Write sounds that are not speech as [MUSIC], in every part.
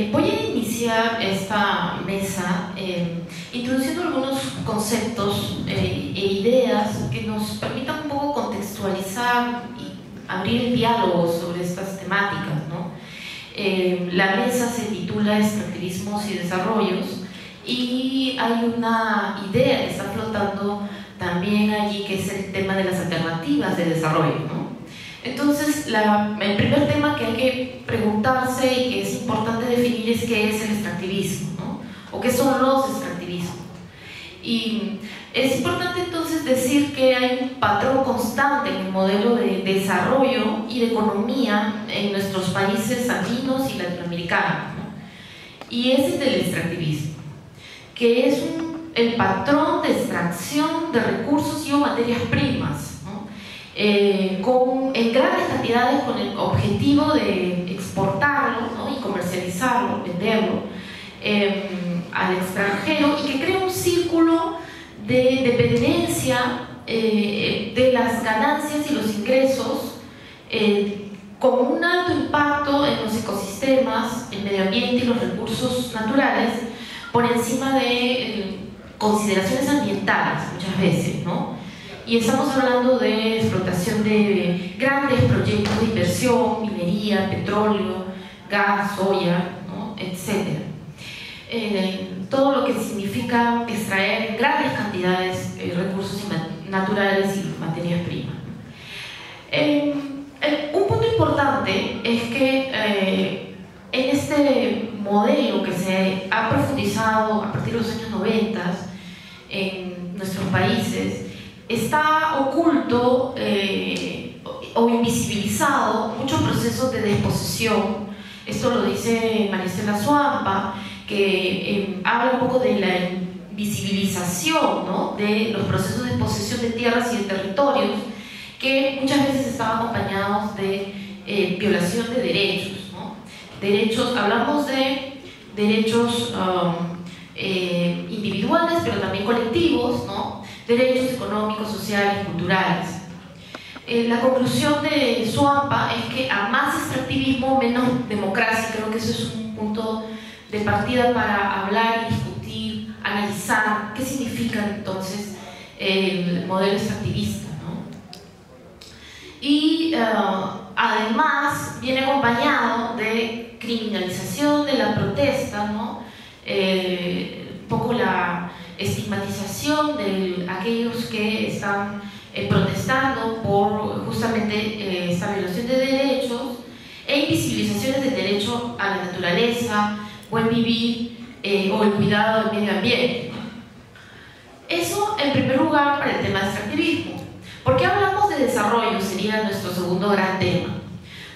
Voy a iniciar esta mesa eh, introduciendo algunos conceptos eh, e ideas que nos permitan un poco contextualizar y abrir el diálogo sobre estas temáticas. Eh, la mesa se titula Extractivismos y Desarrollos y hay una idea que está flotando también allí que es el tema de las alternativas de desarrollo. Entonces, el primer tema que hay que preguntarse y que es importante definir es qué es el extractivismo, ¿no? o qué son los extractivismos. Y es importante entonces decir que hay un patrón constante en el modelo de desarrollo y de economía en nuestros países andinos y latinoamericanos, ¿no? y es el extractivismo, que es el patrón de extracción de recursos y o materias primas eh, con, en grandes cantidades con el objetivo de exportarlo y comercializarlo, venderlo em, al extranjero y que crea un círculo de dependencia eh, de las ganancias y los ingresos eh, con un alto impacto en los ecosistemas, el medio ambiente y los recursos naturales por encima de consideraciones ambientales muchas veces, ¿no? Y estamos hablando de explotación de grandes proyectos de inversión, minería, petróleo, gas, soya, etc. Eh, todo lo que significa extraer grandes cantidades de recursos naturales y materias primas. Eh, un punto importante es que en este modelo que se ha profundizado a partir de los años 90 en nuestros países, está oculto eh, o invisibilizado muchos procesos de desposesión. Esto lo dice Maricela Suampa, que eh, habla un poco de la invisibilización ¿no? de los procesos de posesión de tierras y de territorios, que muchas veces estaban acompañados de eh, violación de derechos. ¿no? Derechos, hablamos de derechos um, individuales, pero también colectivos, ¿no? Derechos económicos, sociales, culturales. Eh, la conclusión de Suampa es que a más extractivismo, menos democracia. Creo que eso es un punto de partida para hablar, discutir, analizar qué significa entonces el modelo extractivista. ¿no? Y eh, además viene acompañado de criminalización de la protesta, ¿no? Eh, un poco la estigmatización de aquellos que están eh, protestando por justamente eh, esta violación de derechos e invisibilizaciones del derecho a la naturaleza, buen vivir eh, o el cuidado del medio ambiente. Eso en primer lugar para el tema del extractivismo. ¿Por qué hablamos de desarrollo? Sería nuestro segundo gran tema.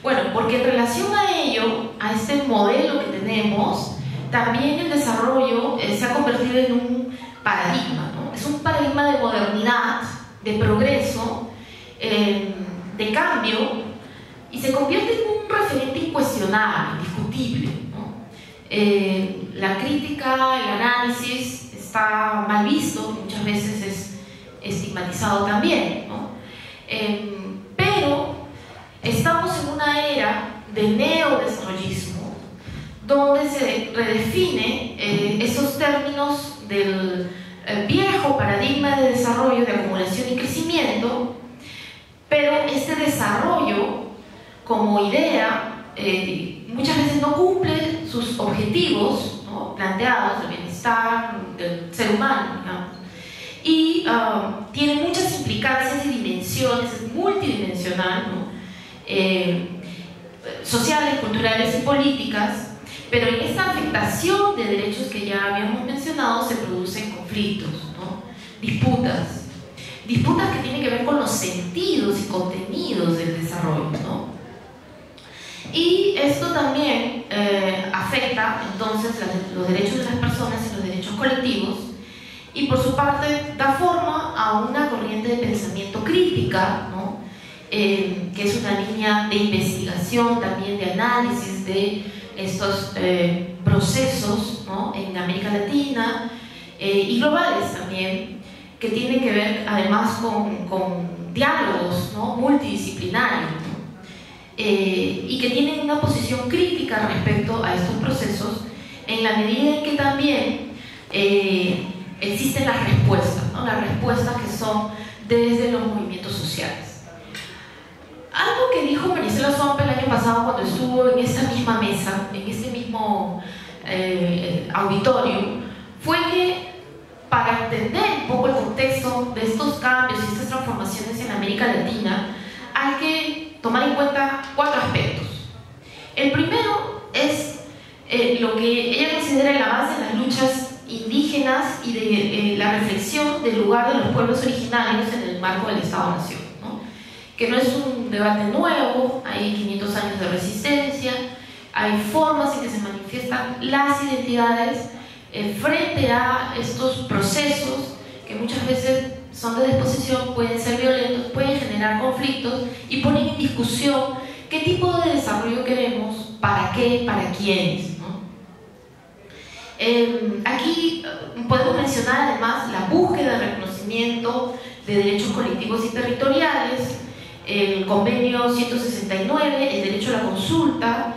Bueno, porque en relación a ello, a este modelo que tenemos, también el desarrollo se ha convertido en un paradigma, ¿no? es un paradigma de modernidad, de progreso, eh, de cambio, y se convierte en un referente incuestionable, indiscutible. ¿no? Eh, la crítica, el análisis está mal visto, muchas veces es estigmatizado también, ¿no? Eh, pero estamos en una era de neodesarrollismo donde se redefine esos términos del eh, viejo paradigma de desarrollo, de acumulación y crecimiento, pero este desarrollo como idea eh, muchas veces no cumple sus objetivos planteados, el bienestar del ser humano, y um, tiene muchas implicancias y dimensiones, es multidimensional, eh, sociales, culturales y políticas, pero en esta afectación de derechos que ya habíamos mencionado se producen conflictos, ¿no? disputas, disputas que tienen que ver con los sentidos y contenidos del desarrollo. ¿no? Y esto también eh, afecta entonces los derechos de las personas y los derechos colectivos y por su parte da forma a una corriente de pensamiento crítica, ¿no? Eh, que es una línea de investigación, también de análisis de estos eh, procesos en América Latina eh, y globales también, que tienen que ver además con, diálogos multidisciplinarios. eh, y que tienen una posición crítica respecto a estos procesos en la medida en que también existen las respuestas, las respuestas que son desde los movimientos sociales. Algo que dijo Marisela Sompa el año pasado cuando estuvo en esta misma mesa, en este mismo eh, auditorio, fue que para entender un poco el contexto de estos cambios y estas transformaciones en América Latina, hay que tomar en cuenta cuatro aspectos. El primero es eh, lo que ella considera el avance en las luchas indígenas y de eh, la reflexión del lugar de los pueblos originarios en el marco del Estado-Nación, ¿no? que no es un debate nuevo, hay 500 años de resistencia, hay formas en que se manifiestan las identidades eh, frente a estos procesos que muchas veces son de disposición, pueden ser violentos, pueden generar conflictos y ponen en discusión qué tipo de desarrollo queremos, para qué, para quiénes. Em, aquí eh, podemos mencionar además la búsqueda de reconocimiento de derechos colectivos y territoriales, el convenio 169, el derecho a la consulta,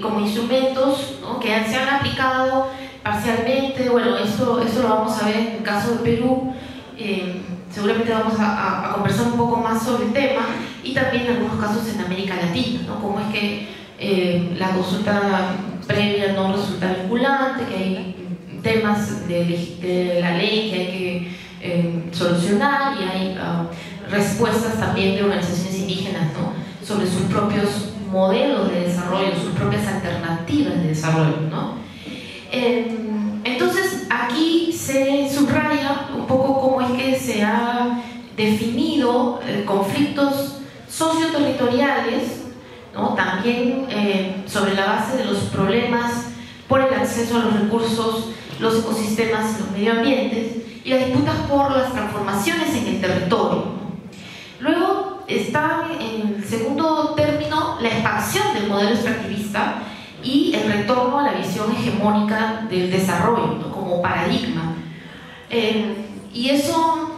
como instrumentos que se han aplicado parcialmente, bueno, esto, esto lo vamos a ver en el caso de Perú, em, seguramente vamos a, conversar un poco más sobre el tema, y también algunos casos en América Latina, ¿no? Cómo es que em, la consulta previa no resulta vinculante, que hay temas de, la ley que hay que eh, solucionar y hay ah, respuestas también de organizaciones indígenas ¿no? sobre sus propios modelos de desarrollo, sus propias alternativas de desarrollo. ¿no? Em, entonces aquí se subraya un poco cómo es que se ha definido eh, conflictos socioterritoriales también eh, sobre la base de los problemas por el acceso a los recursos, los ecosistemas y los medio ambientes, y las disputas por las transformaciones en el territorio. Luego está en el segundo término la expansión del modelo extractivista y el retorno a la visión hegemónica del desarrollo como paradigma. Eh, y eso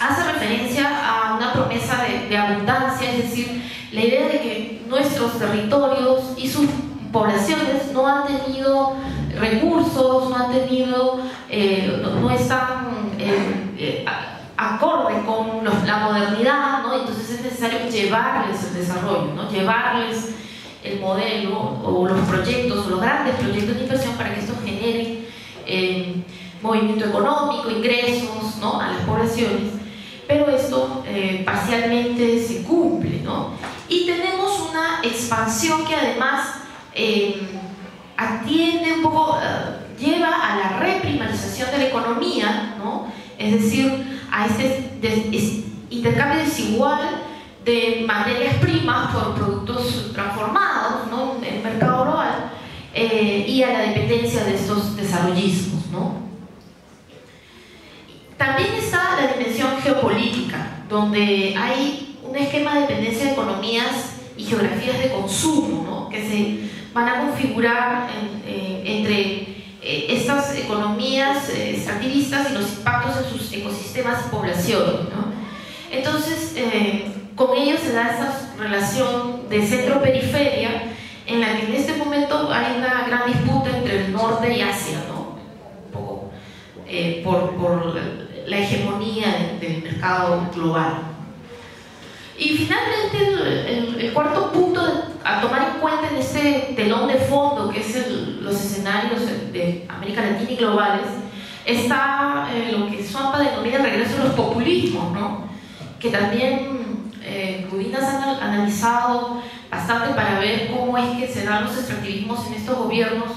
hace referencia a una promesa de, abundancia, es decir, la idea de que nuestros territorios y sus poblaciones no han tenido recursos, no han tenido, eh, no, están eh, acorde con la modernidad, ¿no? entonces es necesario llevarles el desarrollo, ¿no? llevarles el modelo o los proyectos o los grandes proyectos de inversión para que esto genere movimiento económico, ingresos ¿no? a las poblaciones, pero esto parcialmente se cumple. ¿no? Y tenemos una expansión que además eh, atiende un poco, eh, lleva a la reprimarización de la economía, ¿no? es decir, a este intercambio desigual de materias primas por productos transformados ¿no? en el mercado global eh, y a la dependencia de estos desarrollismos. ¿no? También está la dimensión geopolítica, donde hay un esquema de dependencia de economías y geografías de consumo, que se van a configurar eh, entre eh, estas economías eh, extractivistas y los impactos en sus ecosistemas y poblaciones. Entonces, con ellos se da esa relación de centro-periferia en la que en este momento hay una gran disputa entre el norte y Asia, ¿no? un poco por, la hegemonía del mercado global. Y finalmente, el, cuarto punto a tomar en cuenta en este telón de fondo, que es los escenarios de América Latina y globales, está eh, lo que Swampa denomina el regreso de los populismos, ¿no? que también eh, ha analizado bastante para ver cómo es que se dan los extractivismos en estos gobiernos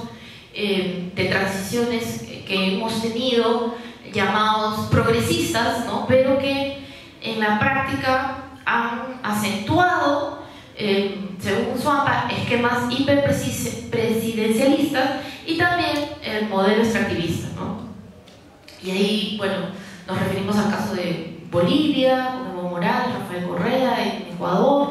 eh, de transiciones que hemos tenido, llamados progresistas, ¿no? pero que en la práctica han acentuado, eh, según Swampa, esquemas hiperpresidencialistas y también el modelo extractivista. ¿no? Y ahí, bueno, nos referimos al caso de Bolivia, Evo Morales, Rafael Correa, en Ecuador,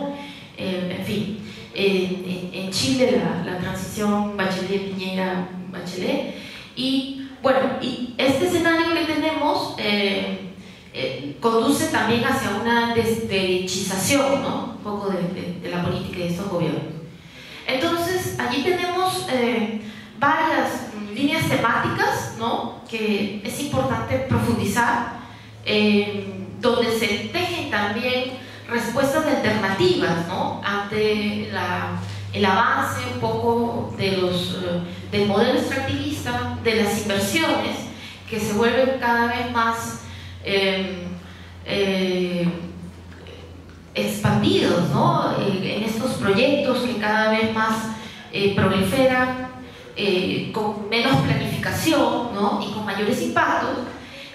eh, en fin. en Chile la, la transición Bachelet-Piñera-Bachelet. Y bueno, y este escenario que tenemos eh, eh, conduce también hacia una desderechización, ¿no? Poco de, la política de estos gobiernos. Entonces, allí tenemos eh, varias líneas temáticas ¿no? que es importante profundizar, eh, donde se tejen también respuestas alternativas ¿no? ante el avance un poco de los, eh, del modelo extractivista, de las inversiones, que se vuelven cada vez más expandidos ¿no? en estos proyectos que cada vez más proliferan eh, con menos planificación ¿no? y con mayores impactos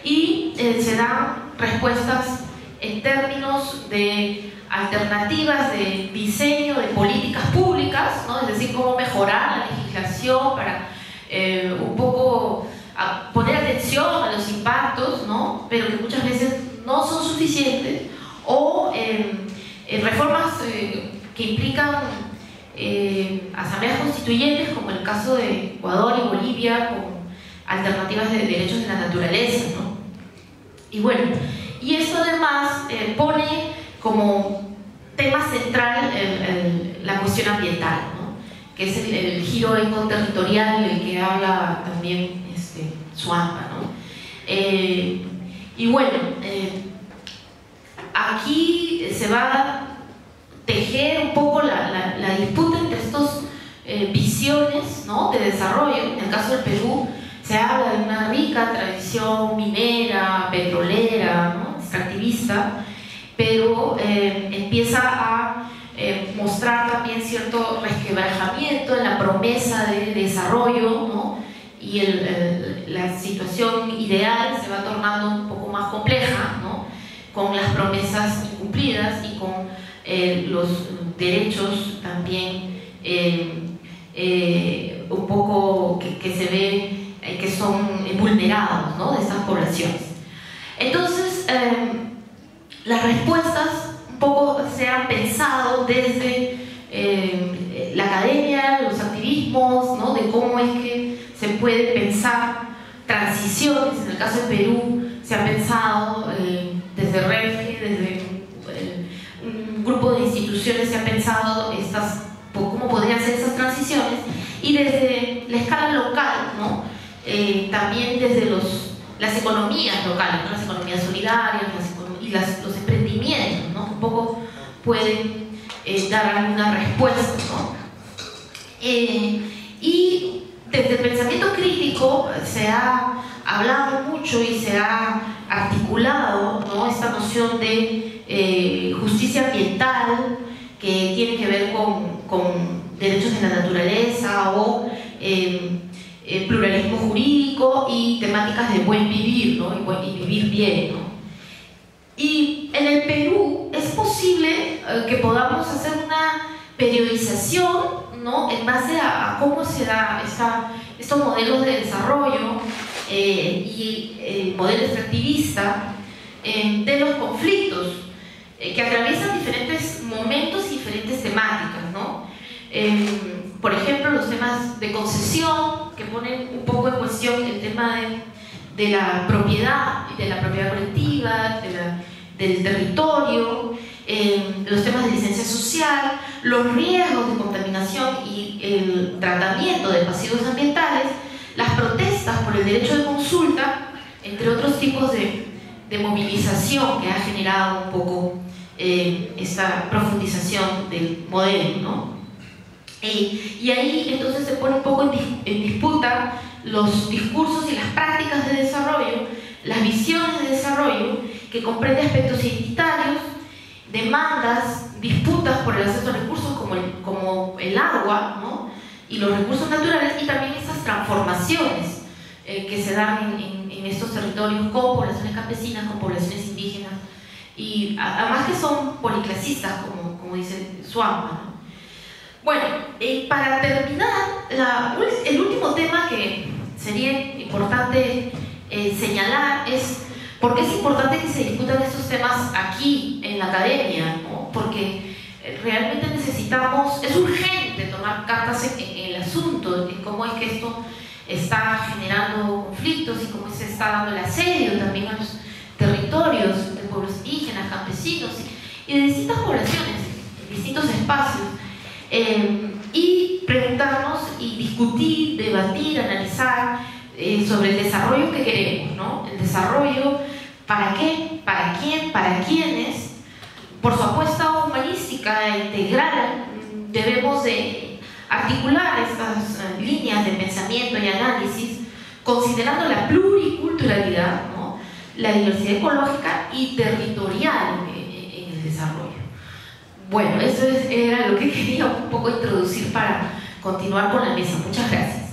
y eh, se dan respuestas en términos de alternativas de diseño de políticas públicas, ¿no? es decir, cómo mejorar la legislación para eh, un poco poner atención a los impactos, ¿no? pero que muchas veces no son suficientes, o reformas que implican eh, asambleas constituyentes, como el caso de Ecuador y Bolivia, con alternativas de derechos de la naturaleza. ¿no? Y bueno, y esto además eh, pone como tema central la cuestión ambiental, ¿no? que es el, giro ecoterritorial del que habla también este, Suampa. ¿no? Eh, y bueno, aquí se va tejer un poco la, disputa entre estas eh, visiones ¿no? de desarrollo. En el caso del Perú se habla de una rica tradición minera, petrolera, extractivista, pero eh, empieza a eh, mostrar también cierto resquebrajamiento en la promesa de desarrollo ¿no? y la situación ideal se va tornando un poco más compleja. Con las promesas incumplidas y con eh, los derechos también eh, eh, un poco que, se ve que son vulnerados ¿no? de estas poblaciones. Entonces, las respuestas un poco se han pensado desde la academia, los activismos, ¿no? de cómo es que se puede pensar transiciones, en el caso de Perú se ha pensado desde REFE, desde grupo se ha pensado estas, cómo podrían ser esas transiciones y desde la escala local, ¿no? Eh, también desde los, las economías locales, las economías solidarias y los emprendimientos, ¿no? un poco pueden eh, dar alguna respuesta. Eh, y desde el pensamiento crítico se ha hablado mucho y se ha articulado esta noción de eh, justicia ambiental que tiene que ver con, derechos de la naturaleza o em, eh, pluralismo jurídico y temáticas de buen vivir ¿no? y, vivir bien. ¿no? Y en el Perú es posible eh, que podamos hacer una periodización ¿no? en base a, cómo se da estos modelos de desarrollo eh, y el modelo extractivista de los conflictos eh, que atraviesan diferentes momentos y diferentes temáticas. ¿no? por ejemplo, los temas de concesión, que ponen un poco en cuestión el tema de, de la propiedad, de la propiedad colectiva, del territorio, los temas de licencia social, los riesgos de contaminación y el tratamiento de pasivos ambientales, las protestas por el derecho de consulta, entre otros tipos de, movilización que ha generado un poco eh, esta profundización del modelo. ¿no? y ahí entonces se pone un poco en, en disputa los discursos y las prácticas de desarrollo, las visiones de desarrollo, que comprende aspectos identitarios, demandas, disputas por el acceso a recursos como el, como el agua, ¿no? y los recursos naturales y también esas transformaciones eh, que se dan en, estos territorios con poblaciones campesinas, con poblaciones indígenas y además que son policlasistas, como, como dice Suama. Bueno, eh, para terminar, el último tema que sería importante eh, señalar es por qué es importante que se discutan estos temas aquí en la academia, ¿no? porque realmente necesitamos, es urgente tomar cartas en, el asunto, de cómo es que esto está generando conflictos y cómo se está dando el asedio también a los territorios de pueblos indígenas, campesinos y de distintas poblaciones distintos espacios eh, y preguntarnos y discutir, debatir, analizar eh, sobre el desarrollo que queremos, ¿no? El desarrollo, ¿para qué? ¿Para quién? ¿Para quiénes? Por su apuesta humanística e integral, debemos de articular estas eh, líneas de pensamiento y análisis considerando la pluriculturalidad, ¿no? La diversidad ecológica y territorial en el desarrollo. Bueno, eso era lo que [LAUGHS] quería un poco introducir para continuar con la mesa. Muchas gracias.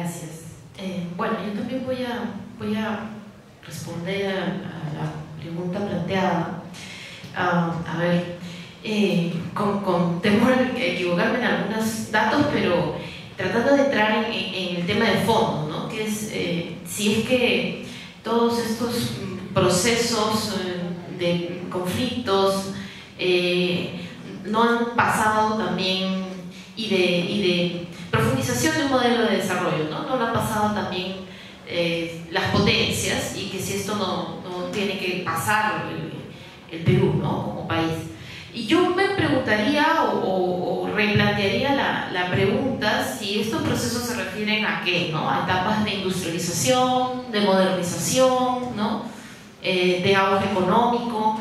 Gracias. Eh, bueno, yo también voy a, voy a responder a, la pregunta planteada. Ah, a ver, eh, con, temor a equivocarme en algunos datos, pero tratando de entrar en, el tema de fondo, ¿no? que es eh, si es que todos estos procesos de conflictos no han pasado también y de, profundización de un modelo de desarrollo, ¿no? No lo han pasado también eh, las potencias y que si esto no, no tiene que pasar el, Perú, ¿no? Como país. Y yo me preguntaría o, o, replantearía la, la, pregunta si estos procesos se refieren a qué, ¿no? A etapas de industrialización, de modernización, ¿no? Eh, de auge económico.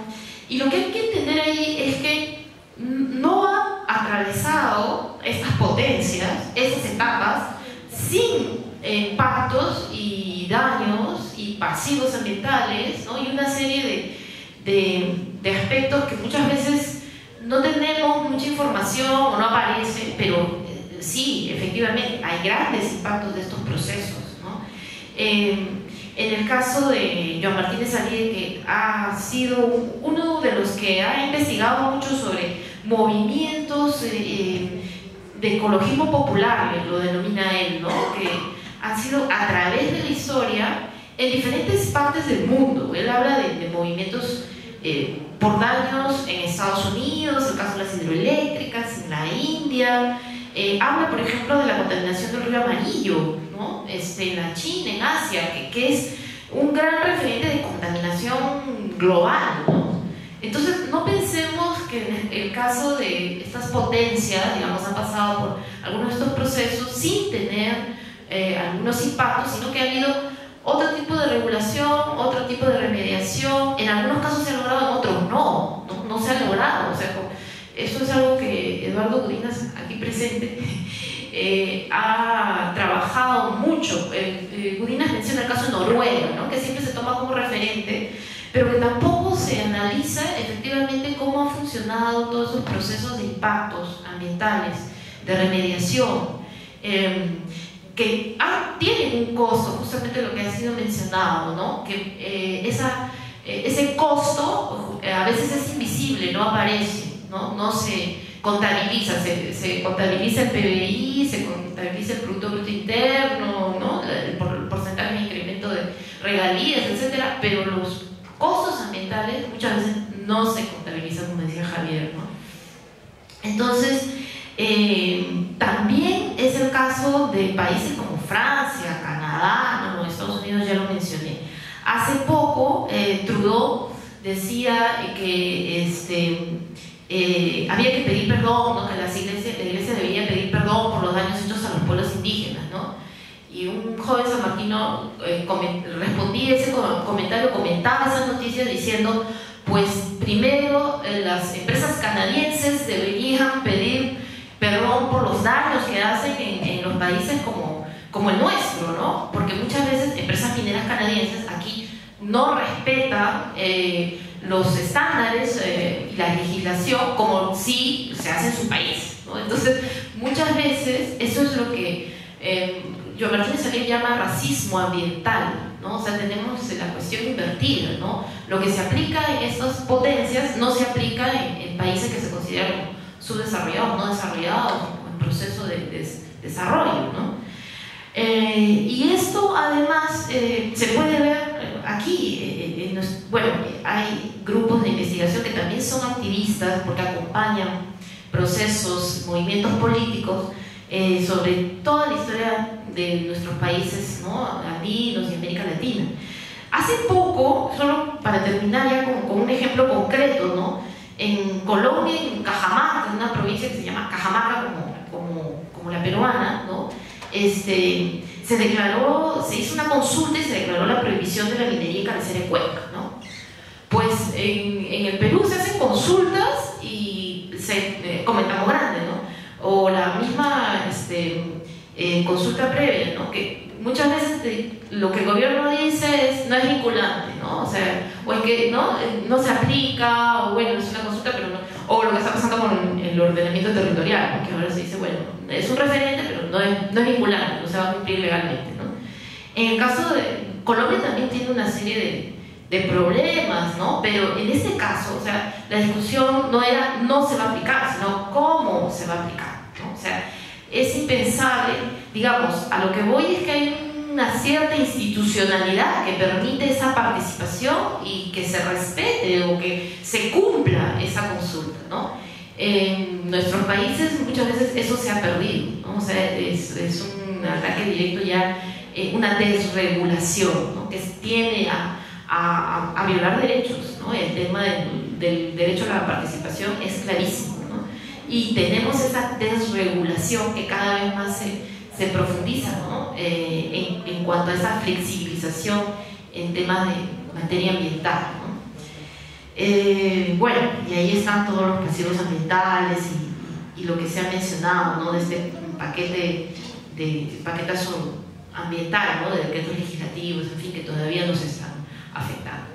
Y lo que hay que entender ahí es que no ha atravesado estas potencias, estas etapas, sin impactos y daños y pasivos ambientales, ¿no? y una serie de, de, aspectos que muchas veces no tenemos mucha información o no aparecen, pero eh, sí, efectivamente, hay grandes impactos de estos procesos. ¿no? Eh, en el caso de Joan Martínez Alide, que ha sido uno de los que ha investigado mucho sobre movimientos eh, de ecologismo popular, lo denomina él, ¿no? que han sido a través de la historia en diferentes partes del mundo. Él habla de, movimientos por daños en Estados Unidos, el caso de las hidroeléctricas, en la India. habla, por ejemplo, de la contaminación del río Amarillo, ¿no? este, en la China, en Asia, que, que es un gran referente de contaminación global. ¿no? Entonces, no pensemos que en el caso de estas potencias, digamos, han pasado por algunos de estos procesos sin tener eh, algunos impactos, sino que ha habido otro tipo de regulación, otro tipo de remediación. En algunos casos se ha logrado, en otros no, O sea, eso es algo que Eduardo Gudinas, aquí presente, [LAUGHS] eh, ha trabajado mucho. Eh, Gudinas menciona el caso de Noruega, ¿no? que siempre se toma como referente pero que tampoco se analiza efectivamente cómo han funcionado todos esos procesos de impactos ambientales, de remediación, em, que tienen un costo, justamente lo que ha sido mencionado, ¿no? que eh, esa, eh, ese costo a veces es invisible, no aparece, no, no se contabiliza, se, se, contabiliza el PBI, se contabiliza el Producto Bruto Interno, ¿no? el, porcentaje de incremento de regalías, etcétera, pero los costos ambientales muchas veces no se contabilizan, como decía Javier. ¿no? Entonces, eh, también es el caso de países como Francia, Canadá, no, Estados Unidos ya lo mencioné. Hace poco eh, Trudeau decía que este, eh, había que pedir perdón, que las iglesias, la iglesia debía pedir perdón por los daños hechos a los pueblos indígenas. ¿no? y un joven sanmartino eh, respondía ese comentario, comentaba esas noticias diciendo, pues primero eh, las empresas canadienses deberían pedir perdón por los daños que hacen en, los países como, como el nuestro, ¿no? Porque muchas veces empresas mineras canadienses aquí no respetan eh, los estándares y la legislación como si se hace en su país. Entonces, muchas veces eso es lo que yo Martínez también llama racismo ambiental, ¿no? O sea, tenemos la cuestión invertida, ¿no? Lo que se aplica en estas potencias no se aplica en, países que se consideran subdesarrollados, no desarrollados, en proceso de, desarrollo, ¿no? Eh, y esto además eh, se puede ver aquí, eh, bueno, hay grupos de investigación que también son activistas porque acompañan procesos, movimientos políticos sobre toda la historia de nuestros países ¿no? andinos y América Latina. hace poco, solo para terminar ya con, un ejemplo concreto, ¿no? En Colombia, en Cajamarca, una provincia que se llama Cajamarca como, como, la peruana, ¿no? Este, se declaró, se hizo una consulta y se declaró la prohibición de la minería y cabecera en Cuenca, ¿no? Pues en, el Perú se hacen consultas y se, eh, comentamos grande, ¿no? O la misma este, eh, consulta previa, ¿no? Que muchas veces lo que el gobierno dice es, no es vinculante, ¿no? O sea, o es que no, eh, no se aplica, o bueno, es una consulta, pero no, o lo que está pasando con el ordenamiento territorial, que ahora se dice, bueno, es un referente, pero no es, no es vinculante, no se va a cumplir legalmente, ¿no? En el caso de Colombia también tiene una serie de de problemas, ¿no? Pero en este caso, o sea, la discusión no era no se va a aplicar, sino cómo se va a aplicar, ¿no? O sea, es impensable, digamos, a lo que voy es que hay una cierta institucionalidad que permite esa participación y que se respete o que se cumpla esa consulta, ¿no? En nuestros países muchas veces eso se ha perdido, ¿no? O sea, es, es un ataque directo ya, eh, una desregulación, ¿no? Que tiene a a, violar derechos. ¿no? El tema del, derecho a la participación es clarísimo. ¿no? Y tenemos esa desregulación que cada vez más se, se profundiza ¿no? Eh, en, cuanto a esa flexibilización en temas de materia ambiental. ¿no? Eh, bueno, y ahí están todos los pasivos ambientales y, lo que se ha mencionado ¿no? de este paquete de paquetazo ambiental, ¿no? de decretos legislativos, en fin, que todavía no se están afectando.